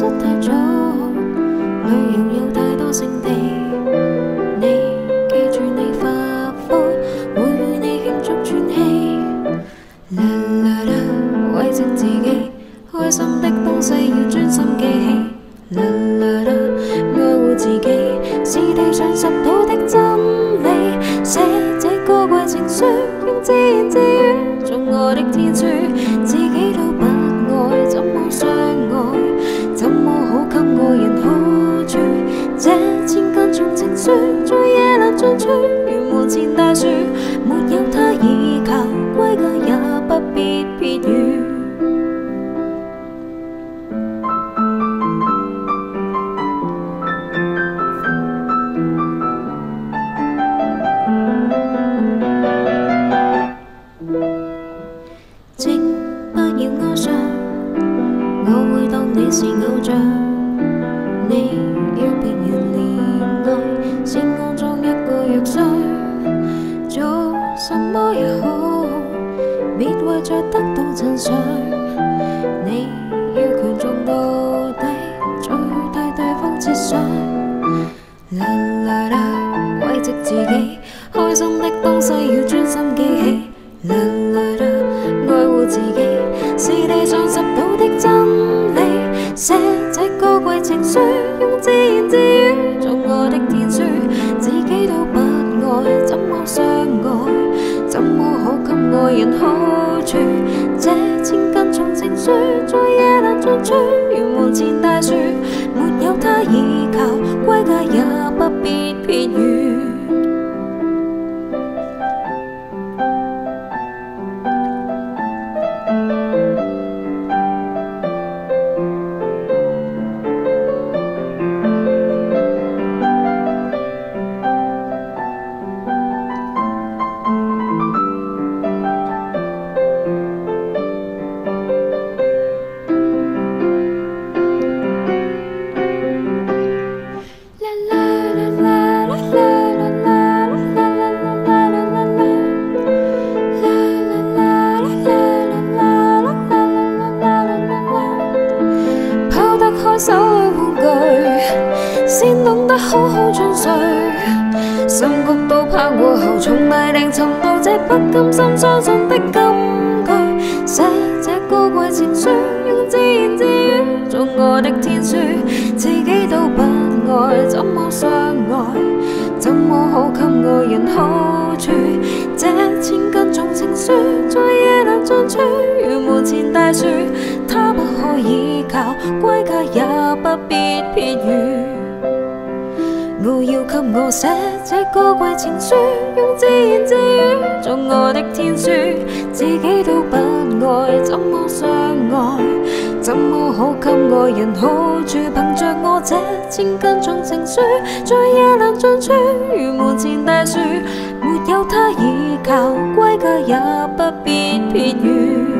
失太早，旅游有太多胜地。你记住你发火，会与你庆祝喘气。啦啦啦，慰藉自己，开心的东西要专心记起。啦啦啦，爱护自己，是地上拾到的真理。写这高贵情书，用自言自语，祝我的天书。这千间重情书，在夜阑尽处，如门前大树，没有他倚靠，归家也不必别怨。请不要哀伤，我会当你是偶像，你。为着得到真相，你要强纵到底，再去替对方设想。啦啦啦，慰藉自己，开心的东西要专心记起。啦啦啦，爱护自己，是地上拾到的真理。写这高贵情书，用自言自语做我的天书。自己都不爱，怎么相爱？怎么可给我？这千根重情树，在夜阑进处，如门前大树，没有它倚靠，归家也不必撇雨。手里玩具，先懂得好好进睡。心谷都攀过后，从泥泞寻到这不甘心相信的金句。写这高贵情书，用自言自语做我的天书。自己都不爱，怎么相爱？怎么好给爱人好处？这千斤重情书，在夜阑尽处，如门前大树，它不可倚靠。也不必撇雨，我要给我写这高贵情书，用自言自语做我的天书。自己都不爱，怎么相爱？怎么好给爱人好处？凭着我这千斤重情书，在夜阑尽处，如门前大树，没有他依靠，归家也不必撇雨。